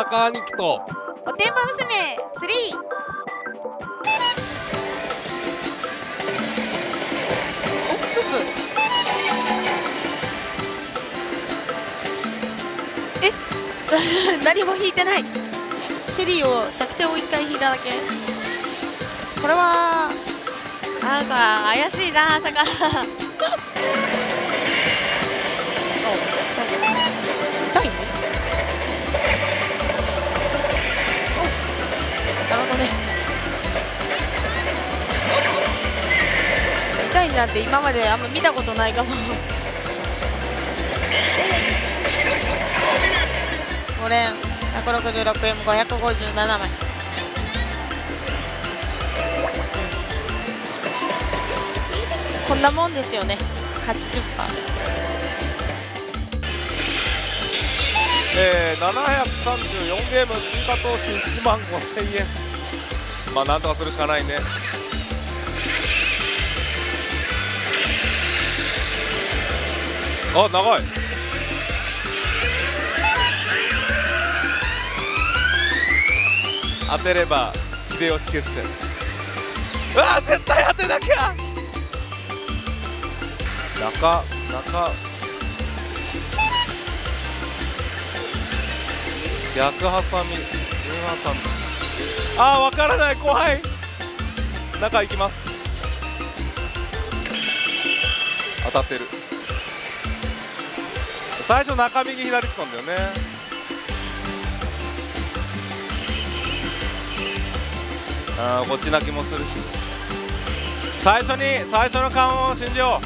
バカ兄貴とおてんば娘3おスープえ？何も引いてない。チェリーを着地を一回引いただけ。これはなんか怪しいな朝なるほどね。痛いなんて今まであんま見たことないかも。5連166円557枚こんなもんですよね。80%えー、734ゲーム追加投資1万5000円まあなんとかするしかないね。あ長い。当てれば秀吉決戦。うわ絶対当てなきゃ。中中。逆ハサミ順ハサミあわからない。怖い。中行きます。当たってる。最初中右左来たんだよね。あーこっちな気もするし。最初に最初の勘を信じよう。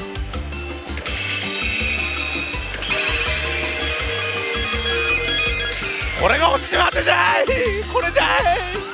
これが押し当てじゃい。これじゃい。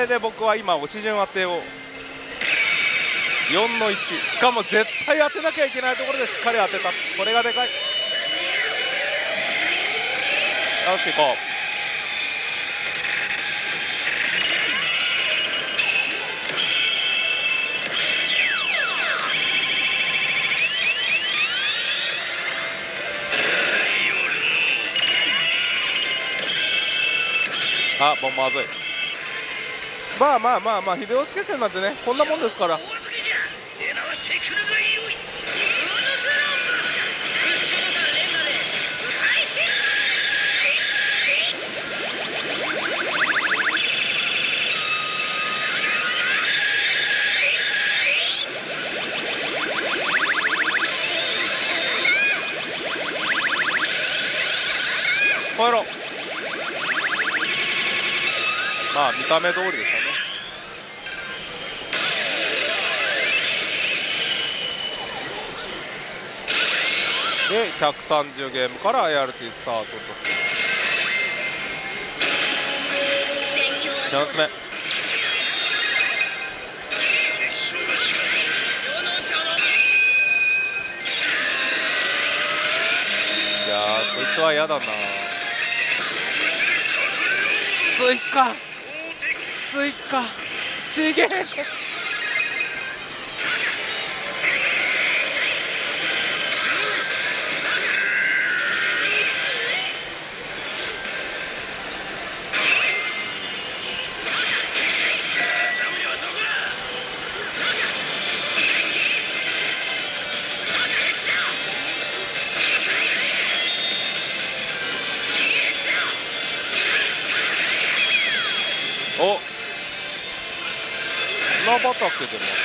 れで僕は今押し順当てを。4の1しかも絶対当てなきゃいけないところでしっかり当てた。これがでかい。よし行こう。あもうまずいまあまあまあまあ秀吉決戦なんてねこんなもんですから。帰ろまあ見た目通りでしたね。で130ゲームから ART スタートと。チャンス目。いやこいつは嫌だなスイカ。スイカ。ちげえ。速でも。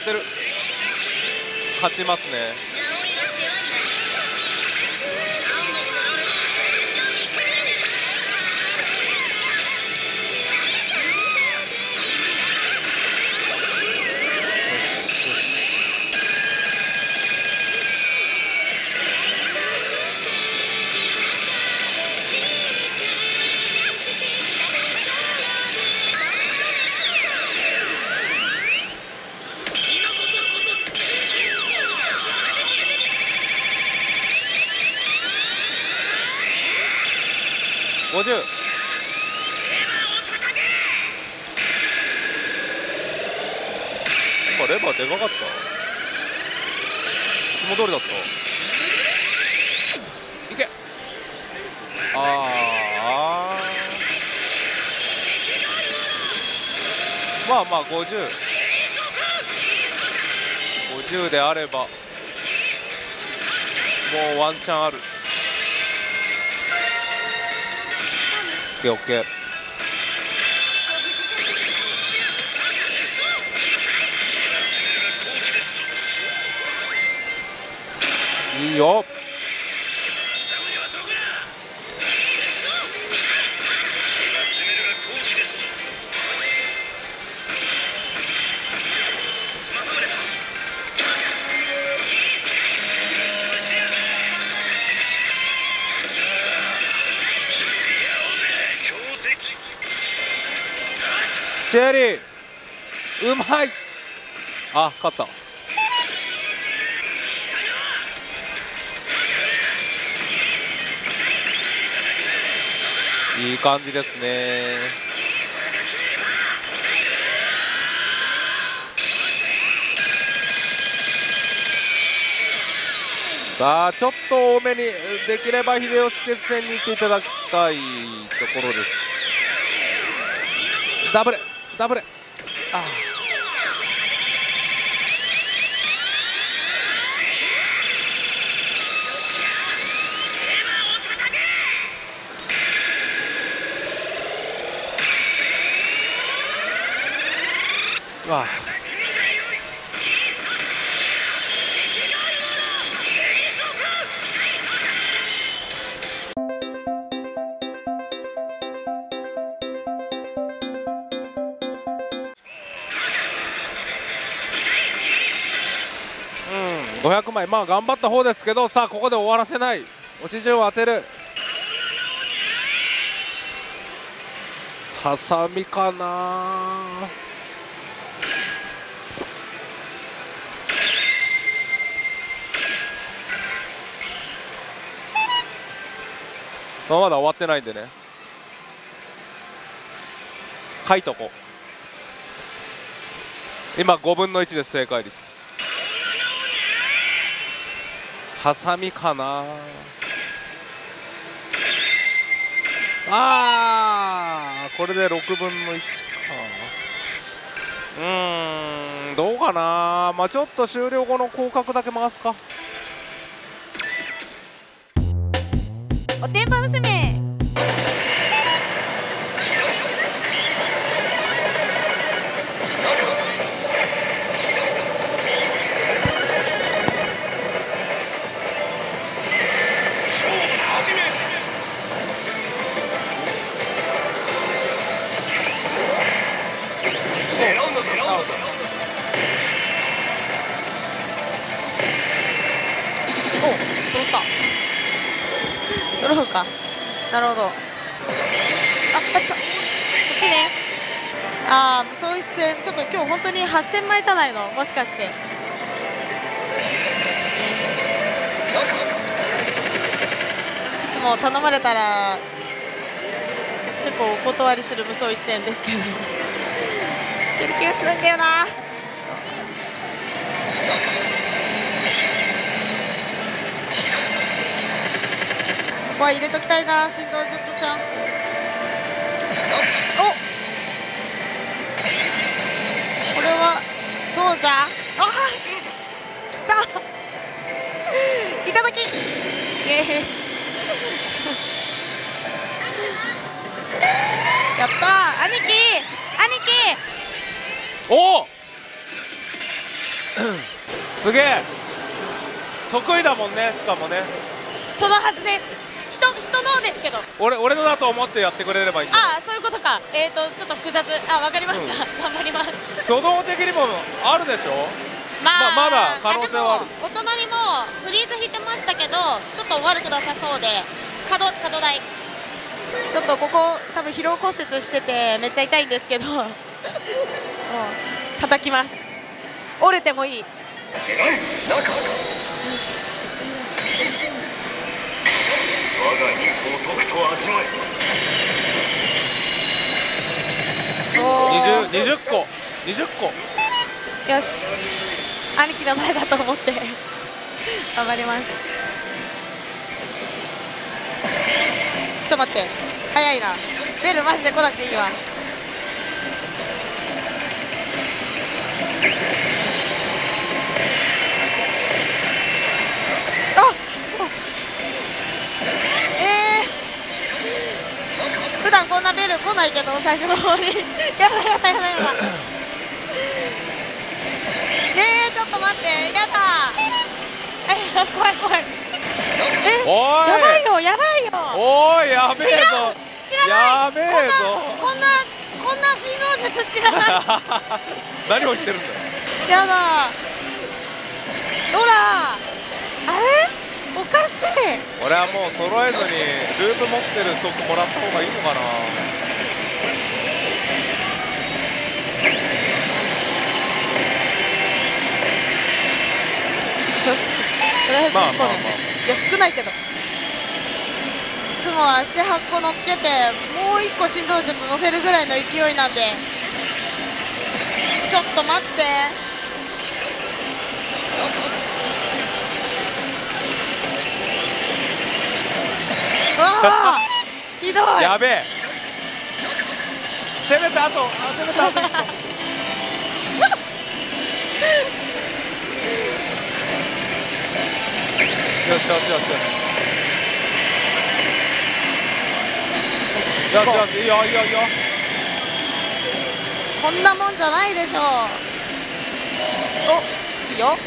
ってる。勝ちますね。チャンある。オッケーオッケー。いいよ。チェリーうまい。あ勝った。いい感じですね。さあちょっと多めにできれば秀吉決戦に行っていただきたいところです。ダブル。ダブル。ああ。わ。あうん500枚まあ頑張った方ですけどさあここで終わらせない。押し順を当てる。ハサミかな。まあまだ終わってないんでね。書いとこ今5分の1です正解率。ハサミかな。あーこれで6分の1か。うーんどうかな。まあちょっと終了後の広角だけ回すか。おてんば娘ちね。ああそういう戦ちょっと今日本当に8000枚じゃないのもしかして。いつも頼まれたら結構お断りする無双一戦ですけど。いける気がしないんだよな。ここは入れときたいな振動術チャンスはどうじゃああ来た。いただき。やったー。兄貴。兄貴。おお すげえ。得意だもんねしかもね。そのはずです人人のですけど。俺俺のだと思ってやってくれればいいああそういうことか。えっ、ー、とちょっと複雑。あわかりました、頑張ります。挙動的にもあるでしょ？まあ、ままだ可能性はある。お隣もフリーズ引いてましたけどちょっと悪くなさそうで角角台。ちょっとここ多分疲労骨折しててめっちゃ痛いんですけど。もう叩きます。折れてもいい我が肉をとくと味わえおー 20, 20個。20個。よし。兄貴の前だと思って。頑張ります。ちょっと待って。早いな。ベルマジで来なくていいわこんなベル来ないけど最初の方にやばいやばいやばいやばいえー、ちょっと待ってやだえ怖い怖いえおいやばいよやばいよおいやべえぞ知らないやべえぞこんなこんなこんな新能術知らない何を言ってるんだよやだほらあれ俺はもう揃えずにループ持ってるストックもらった方がいいのかな。まあまあまあ。いや少ないけど。いつも足8個乗っけてもう1個振動術乗せるぐらいの勢いなんで。ちょっと待ってうわあひどい。やべえ。攻めた後あ攻めた後。よしよしよし。よしよしいいよいいよいいよ。こんなもんじゃないでしょう。おいいよ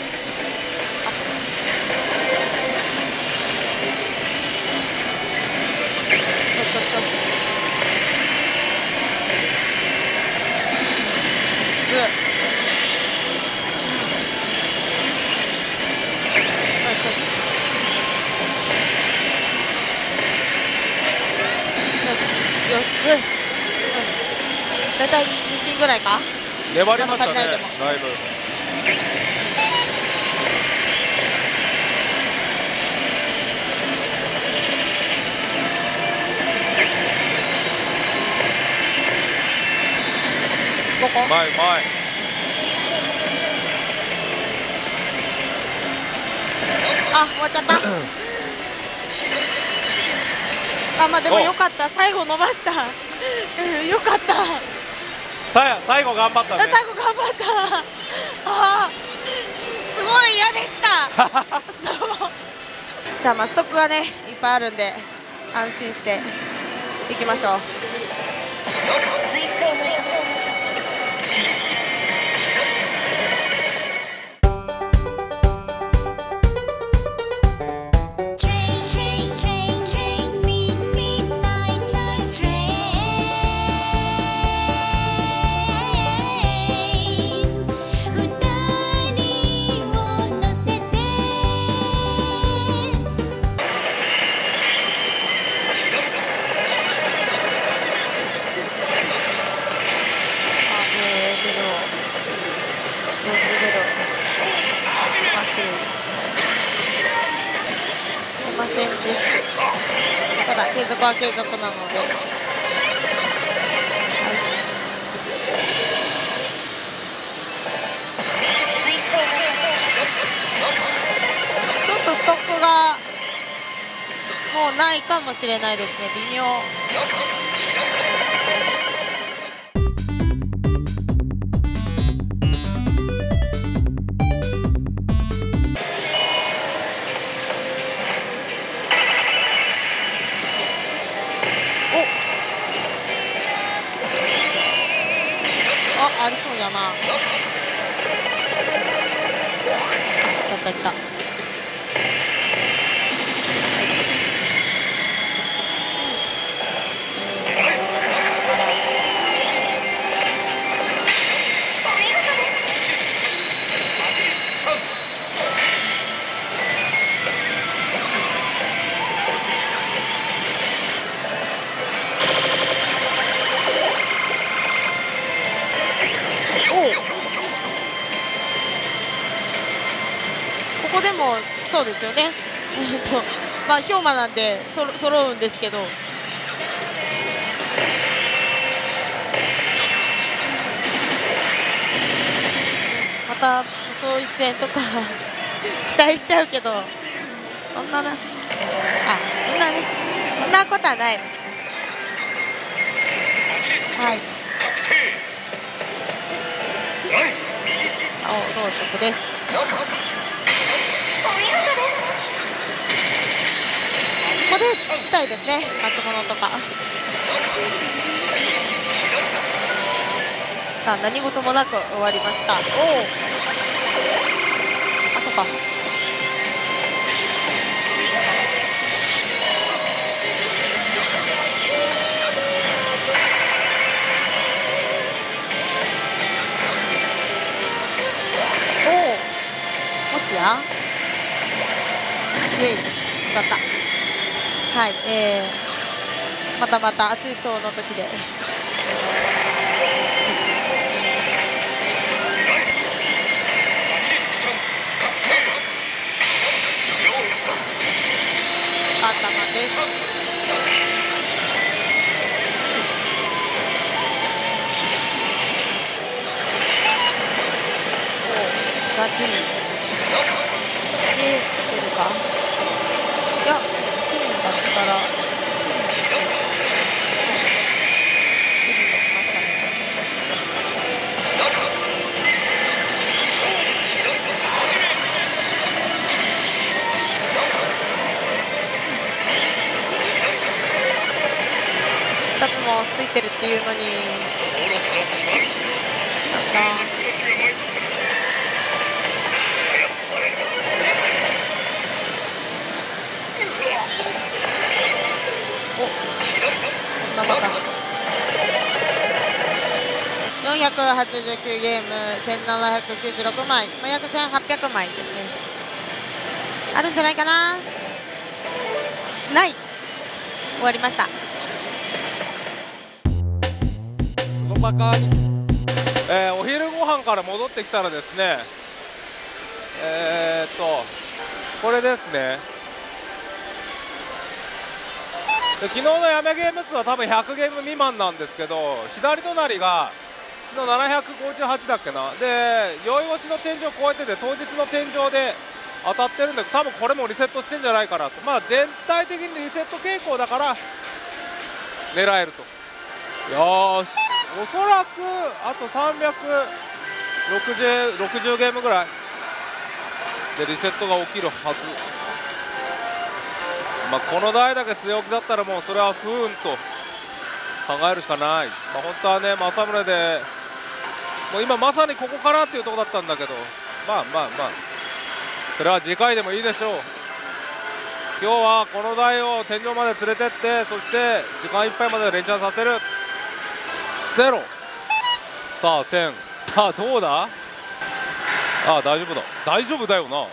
大体2品ぐらいか？粘りましたね。いぶうまいうまい。あ終わっちゃった。あまあでもおよかった。最後伸ばした。う んよかった。さや最後頑張ったね。最後頑張った。あーすごい嫌でした。そう。じゃあまあストックがねいっぱいあるんで安心していきましょう継続なので、ちょっとストックがもうないかもしれないですね。微妙。ああ来た来た来た。そうですよね。えっとまあ氷馬なんでそろ揃うんですけど。またそう一戦とか 期待しちゃうけど。そんなな。あそんなね。そんなことはない。はい。青同色ですここで聞きたいですね松物とか。さあ何事もなく終わりました。おおあそっか。おおもしや？イエイ。だった。はいえー、またまた熱い層の時で。頭です。おガチリで出るか。っていうのになんかおそんなバカ489ゲーム1796枚、まあ、約1800枚ですね。あるんじゃないかな？ない。終わりました。そのバカに、えーお昼ご飯から戻ってきたらですねえー、っとこれですね。で昨日のやめゲーム数は多分100ゲーム未満なんですけど左隣が昨日758だっけな。で酔い越しの天井を超えてて当日の天井で当たってるんで多分これもリセットしてんじゃないかなと。まあ全体的にリセット傾向だから狙えると。よーしおそらくあと360 60ゲームぐらいでリセットが起きるはず。まあこの台だけ据え置きだったらもうそれは不運と考えるしかない。まあ本当はね政宗でもう今まさにここからっていうところだったんだけど。まあまあまあ。それは次回でもいいでしょう。今日はこの台を天井まで連れてってそして時間いっぱいまで連チャンさせる。ゼロ。さあ1000あどうだ？あ大丈夫だ。大丈夫だよな。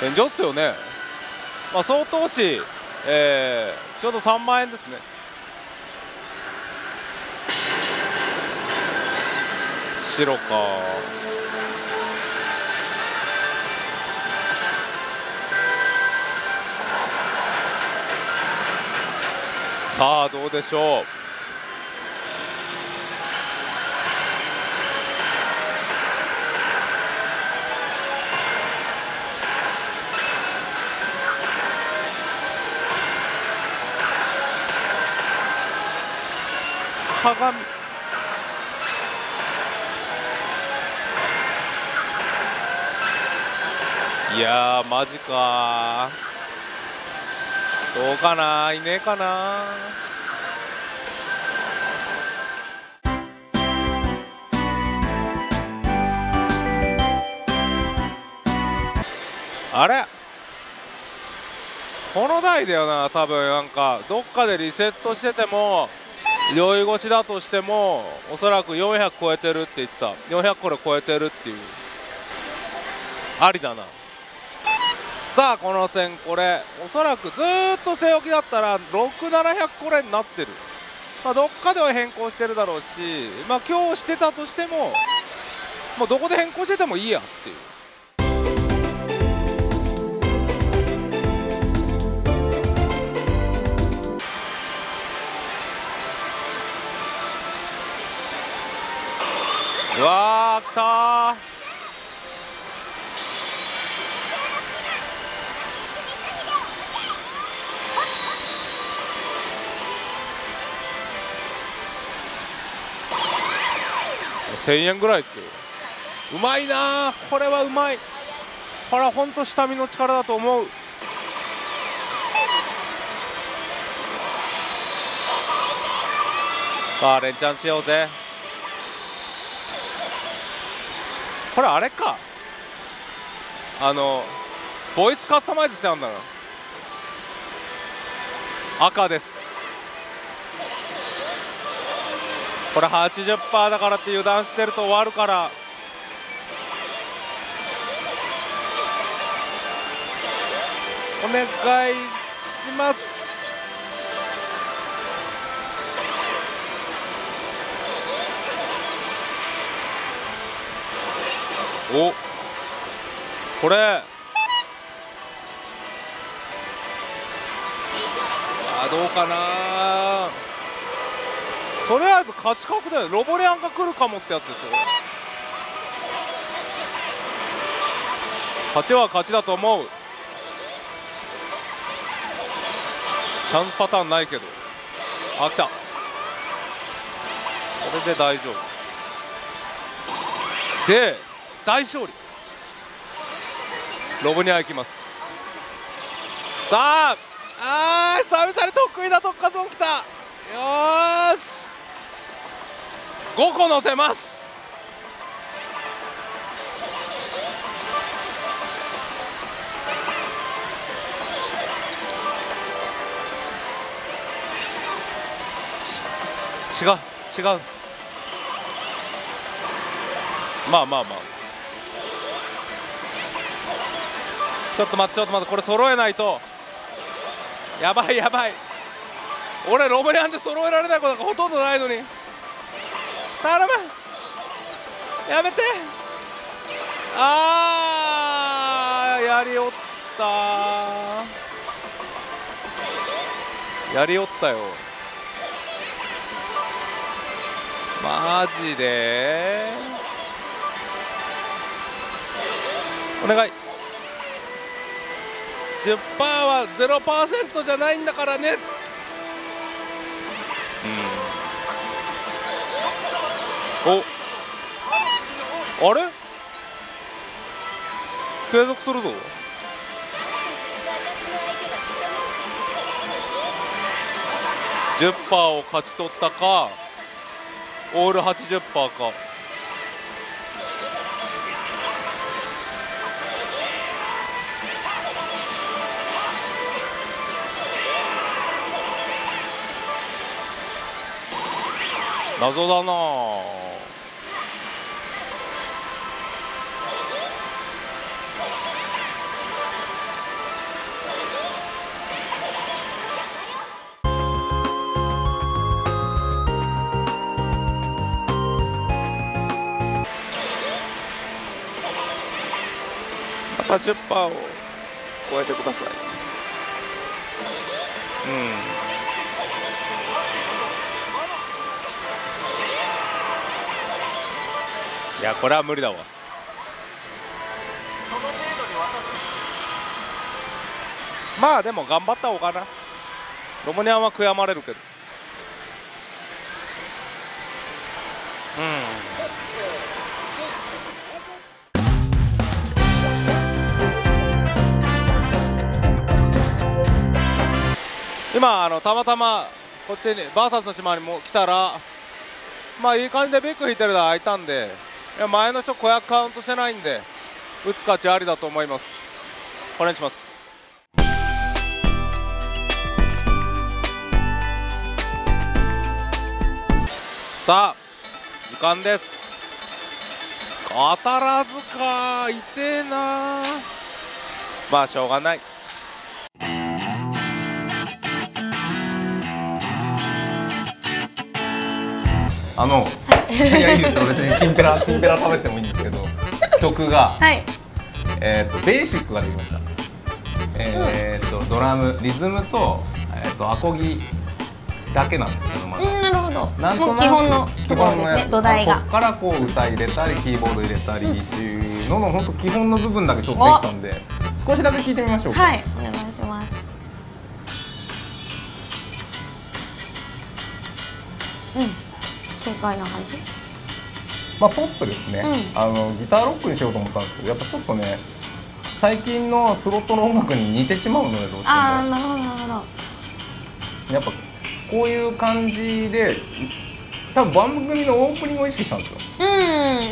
天井っすよね。まあ総投資、えーちょうど3万円ですね。白か。さあどうでしょう？鏡。いやーマジかどうかないねえかな。あれ？この台だよな多分。なんかどっかでリセットしてても酔い腰だとしてもおそらく400超えてるって言ってた。400これ超えてるっていう。ありだな。さあこの線これおそらくずっと背置きだったら6700これになってる。まあどっかでは変更してるだろうしまあ今日してたとしてももうどこで変更しててもいいやっていう。うわー来た1000円ぐらいですよ。うまいなこれはうまい。これは本当下見の力だと思う。さあ連チャンしようぜ。これあれか。あのボイスカスタマイズしてあるんだな。赤です。これ80%だからって油断してると終わるから。お願いします。お。これ。あどうかな。とりあえず勝ち確だよ。ロボレアンが来るかもってやつですよ勝ちは勝ちだと思う。チャンスパターンないけど。あ来た。これで大丈夫。で大勝利。ロボニア行きます。さああー久々に得意な特化ゾーン来た。よし。5個乗せます。違う違う。まあまあまあ。ちょっと待ってちょっと待って。これ揃えないと。やばいやばい。俺ロブリアンで揃えられないことがほとんどないのに。頼む。やめて。あーやりおった。やりおったよ。マジで？お願い。10%は0%じゃないんだからね。あれ？継続するぞ。10%を勝ち取ったかオール80%か。謎だなあ70%を超えてください。うん。いやこれは無理だわ。その程度に私まあでも頑張った方がな。ロモニアンは悔やまれるけど。たまたまこっちにバーサスの島にも来たらまあいい感じでビッグ引いてるの開いたんでいや前の人子役カウントしてないんで打つ価値ありだと思います。これにします。さあ時間です。当たらずか痛えな。まあしょうがない。あの、い、やいいですよ別にきんぺらきんぺら食べてもいいんですけど曲が、はい。えー、とベーシックができました。えー、とドラムリズムと,、えー、とアコギだけなんですけどまだ。うんなるほど。なんとなく基本のところですね土台が。こっからこう歌入れたりキーボード入れたりっていうのの本当基本の部分だけちょっとできたんで少しだけ聞いてみましょうか、はいお願いします。うん軽快な感じ？まあポップですね、うあのギターロックにしようと思ったんですけどやっぱちょっとね最近のスロットの音楽に似てしまうのでどうしても。ああなるほどなるほど。やっぱこういう感じで多分番組のオープニングを意識したんですよ。う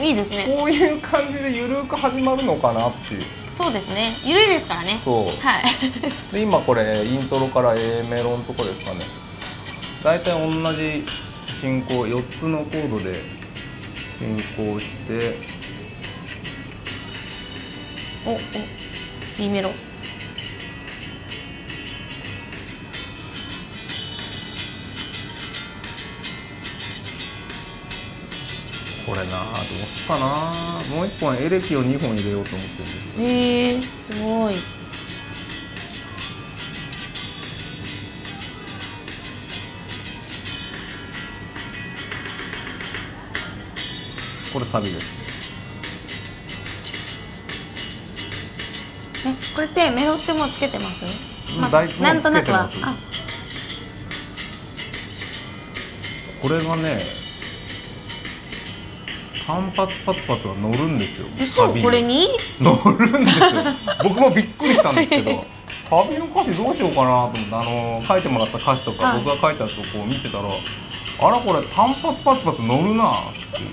んいいですね。こういう感じでゆるく始まるのかなっていう。そうですね。ゆるいですからね。そう。はい。で今これイントロから A メロのとこですかね。大体同じ進行4つのコードで進行して。おお B メロこれなどうすっかなもう1本エレキを2本入れようと思ってるんですへえすごいこれサビです。えこれってメロってもうつけてます？まあなんとなくはこれがね単発パツパツが乗るんですよ嘘サビこれに？乗るんですよ。僕もびっくりしたんですけどサビの歌詞どうしようかなと思ってあの書いてもらった歌詞とか、はい。僕が書いたやつをこう見てたらあらこれ単発パツパツ乗るなっていう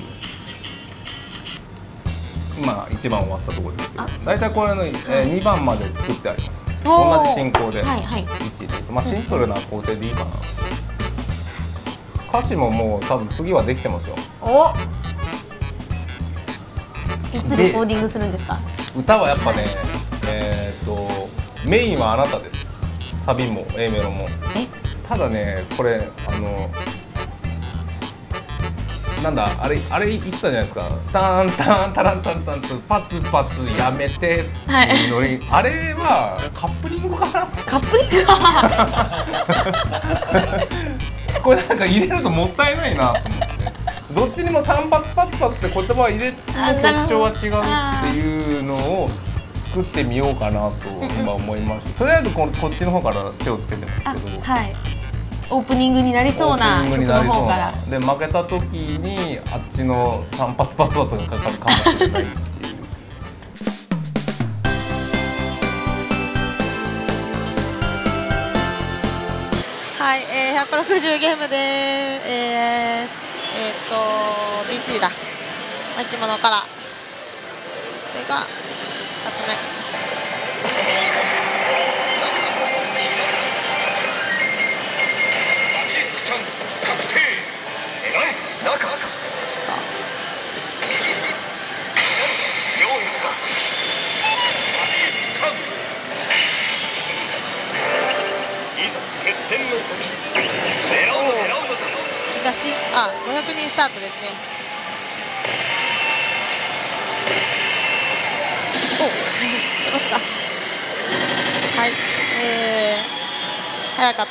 今1番終わったところですけど大体これの、えー、2番まで作ってあります。同じ進行ではいはい。1でまあシンプルな構成でいいかな。歌詞ももう多分次はできてますよ。お。いつレコーディングするんですか？歌はやっぱねえっ、とメインはあなたです。サビも A メロも。え？ただねこれあのなんだあれあれ言ってたじゃないですか「タンタンタランタンタンとパツパツやめて」っていうのに、あれはカップリングかな？カップリング これなんか入れるともったいないな。と思ってどっちにも単発パツパツって言葉を入れつつも特徴は違うっていうのを作ってみようかなと今思いましたとりあえずここっちの方から手をつけてますあけど。はいオープニングになりそうな曲の方から。で負けた時にあっちの単発パツパツがかかるかもしれないはい、えー、160ゲームでえー、えー、っと BC だ。巻物から。これが2つ目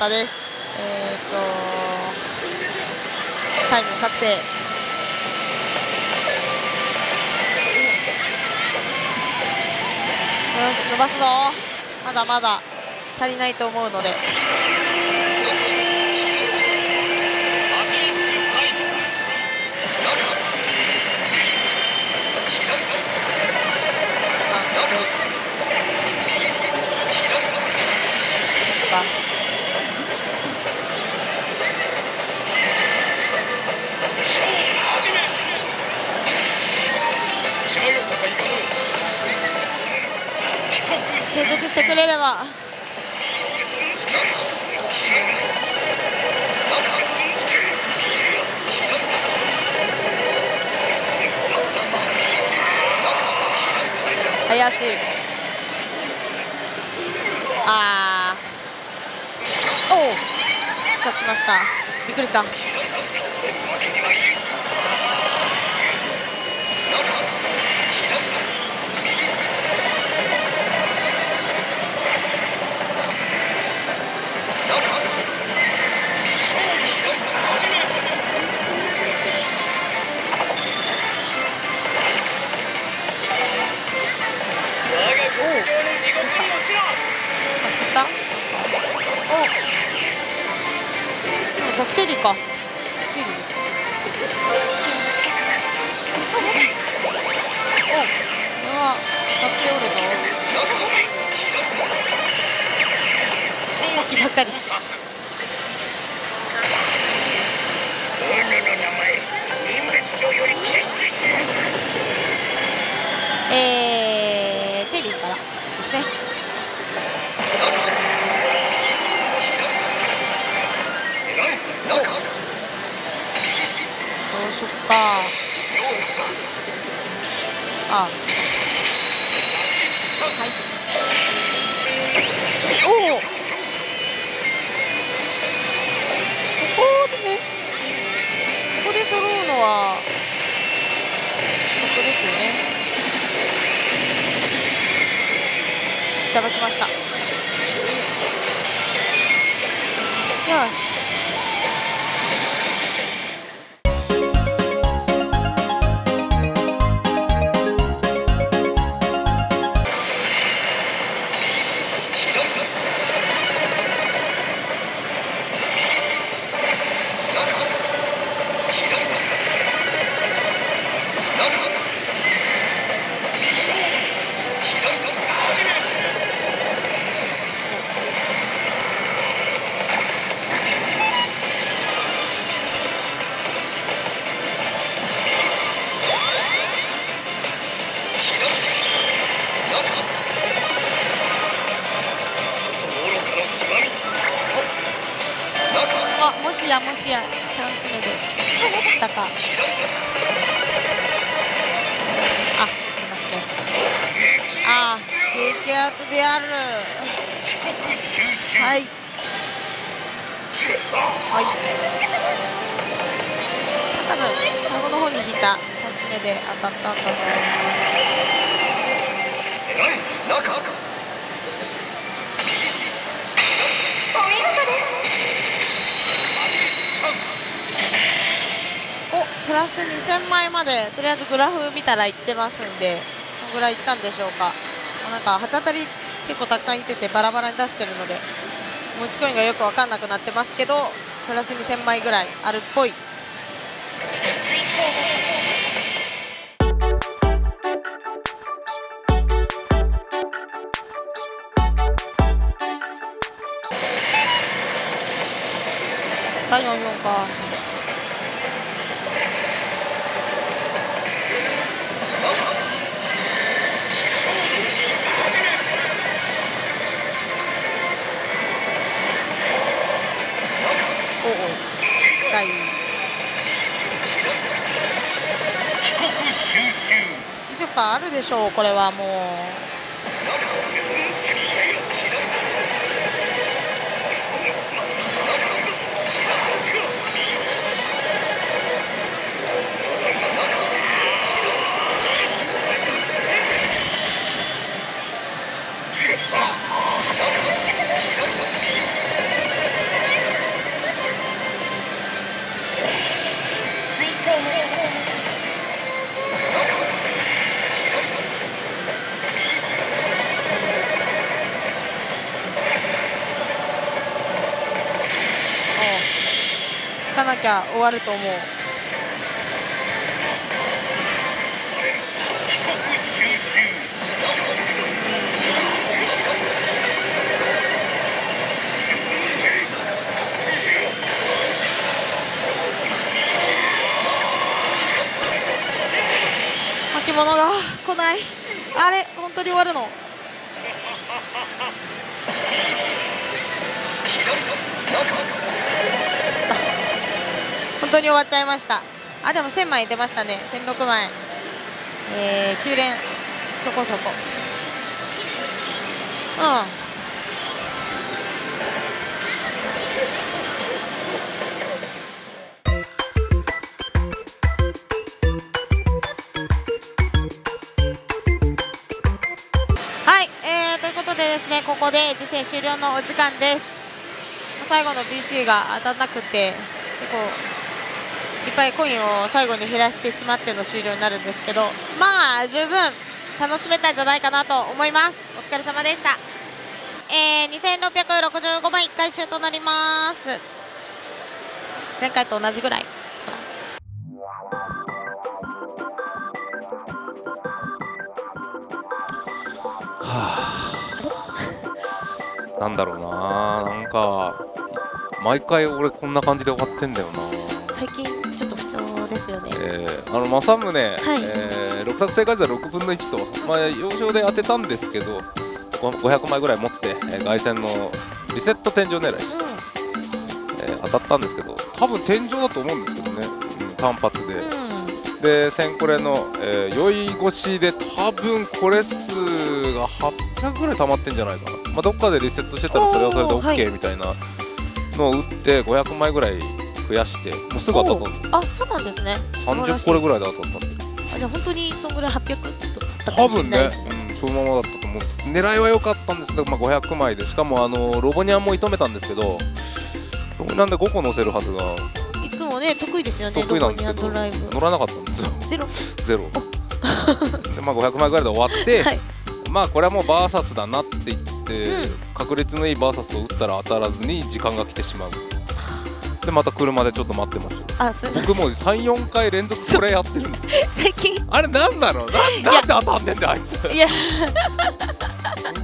です。えっ、ー、と、タイム勝って。よし、伸ばすぞ。まだまだ足りないと思うので。継続してくれれば。怪しい。あー。おお復活しました。びっくりした。お。でもジャックチェリーか。チェリーです。おこれは買っておるぞ相思ばっかり相殺あ。はい。おおここでね。ここで揃うのは。得ですよね。いただきました。よし。激アツである。はい。はい。多分最後の方に引い。たチャンス目で当たったんだと思い。中赤チャンスおプラス2000枚までとりあえずグラフ見たらい。ってますんでそのぐらい。い。ったんでしょうかあなんか旗当たり結構たくさんいててバラバラに出してるので持ち込みがよく分かんなくなってますけどプラス2000枚ぐらいあるっぽい。しょう。これはもう。終わると思う。巻物が来ない。あれ本当に終わるの？当に終わっちゃいました。あでも1000枚出ましたね。1006枚。えー、9連そこそこ。うん。はい、えー、ということでですねここで次戦終了のお時間です。最後の BC が当たらなくて結構いっぱいコインを最後に減らしてしまっての終了になるんですけどまあ十分楽しめたんじゃないかなと思います。お疲れ様でした。えー、2665枚1回終となります。前回と同じぐらい。かななんだろうな。なんか毎回俺こんな感じで終わってんだよな。最近あの政宗、はい。えー、6作正解率は6分の1と、まあ、要所で当てたんですけどこ500枚ぐらい持って、えー凱旋のリセット天井狙いして、えー当たったんですけど多分天井だと思うんですけどね、うん、単発で、うん、うんで1000コレの、えー酔い越しで多分コレ数が800ぐらい溜まってんじゃないかな、まあ、どっかでリセットしてたらそれはそれで OK みたいなのを打って500枚ぐらい増やしてもうすぐ当たったんですあそうなんですね。素晴らし30いコレぐらいで当たったんですよあじゃあ本当にそんぐらい800とか多分ねうん、そのままだったと思うんです。狙いは良かったんですけど、まあ、500枚で。しかもあのロボニャンも射止めたんですけどロボニャンで5個乗せるはずが。いつもね得意ですよね得意なんですけど乗らなかったんですよ。ゼロ。ゼロ。で、まあ、500枚ぐらいで終わって、はい。まあこれはもうバーサスだなって言って、うん。確率のいいバーサスを打ったら当たらずに時間が来てしまうでまた車でちょっと待ってました。あす僕もう34回連続これやってるんですよ。最近。あれ何なの？ななんで当たんねんだよあいつ。すいや。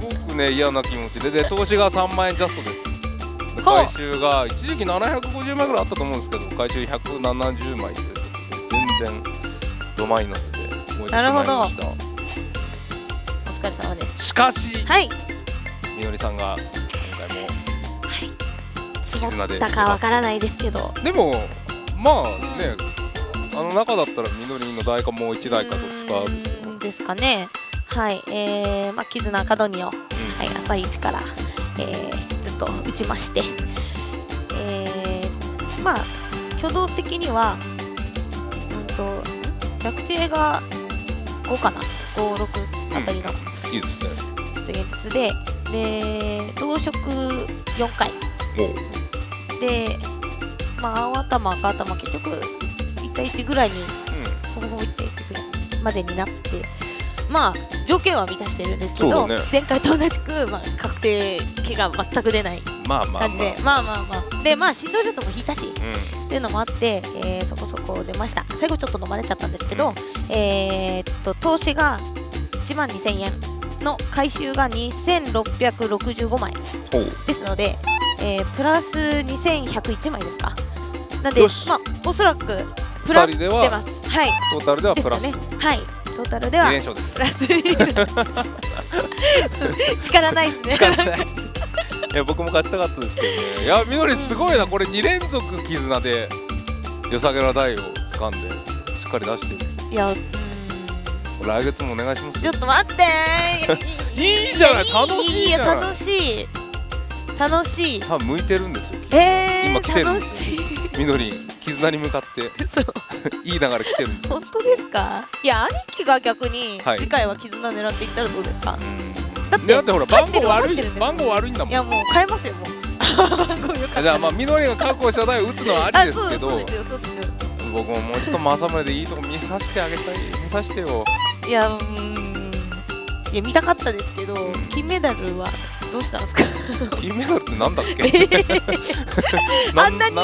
ごくね嫌な気持ちで。で投資が3万円ジャストです。回収が一時期750枚ぐらいあったと思うんですけど回収170枚ということで全然ドマイナスで終えてしまいなるほど。ましたお疲れ様です。しかしはい。みのりさんが絆でたかわからないですけど。でもまあね、あの中だったらみの台かもう1台かどっちかですよ、うんですかね。はいえー、まあ絆アカドニオはい朝一から、えー、ずっと打ちまして。えー、まあ挙動的にはうんとん逆定が5かな。56あたりのいいですね。出現率で、で同色4回でまあ青頭赤頭結局1対1ぐらいにうほぼほぼ1対1ぐらいまでになってまあ条件は満たしてるんですけど、ね。前回と同じく、まあ、確定毛が全く出ないんまあまあ。感じで、まあ、まあまあ。でまあ振動術も引いたしうん。っていうのもあって、えーそこそこ出ました。最後ちょっと飲まれちゃったんですけど、えーっと投資が1万2000円の回収が2665枚ですので、えープラス2101枚ですか？なんでまあおそらくプラって二人ではます。はい。トータルではプラス。ねはい。トータルでは2連勝です。プラス 力ないですね。い。いや僕も勝ちたかったですけどね。いやみのりすごいな。これ2連続絆で良さげな台を掴んでしっかり出してる。いや来月もお願いしますちょっと待って。いいじゃない。楽しいじゃない。や楽しい楽しい。多分向いてるんですよ。えー、今来てるん楽ですしい。みのり絆に向かって。そう。いい流れ来てるんですよ。本当ですか？いや兄貴が逆にはい。次回は絆狙っていったらどうですか、うんだってでだってほら番号悪い番号悪いんだもん。いやもう変えますよもう。番号よかったじゃあまあみのりが確保した台を打つのはありですけど。そうですよそうですよ僕ももうちょっと正宗でいいとこ見させてあげたい見させてよ。いやうーん。いや見たかったですけど、ん。金メダルはどうしたんですか？金メダルってなんだっけ？あんなに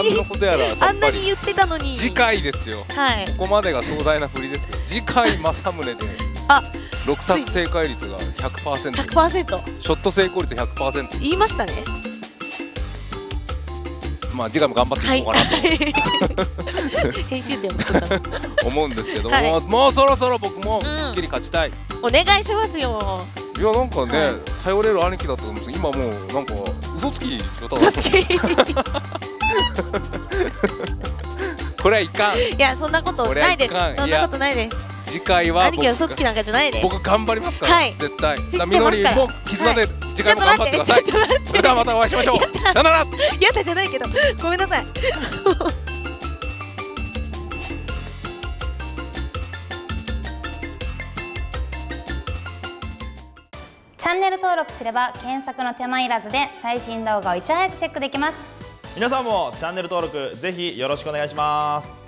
あんなに言ってたのに。次回ですよ。はい。ここまでが壮大な振りですよ。次回政宗であ6択正解率が100% 100%ショット成功率100%言いましたねまあ次回も頑張っていこうかなと 編集点を作ったの思うんですけども、はい。もうそろそろ僕もん。すっきり勝ちたい、いお願いしますよ。やなんかね、はい。頼れる兄貴だと思うんです今もうなんか嘘つきしようただ嘘つき。い これはいかん。やそんなことないです。そんなことないです次回は兄貴嘘つきなんかじゃないです。僕頑張りますから、はい。絶対。みのりも絆で次回も頑張ってください、それではまたお会いしましょう。さよなら。やだじゃないけど。ごめんなさい。チャンネル登録すれば検索の手間いらずで最新動画をいち早くチェックできます。皆さんもチャンネル登録ぜひよろしくお願いします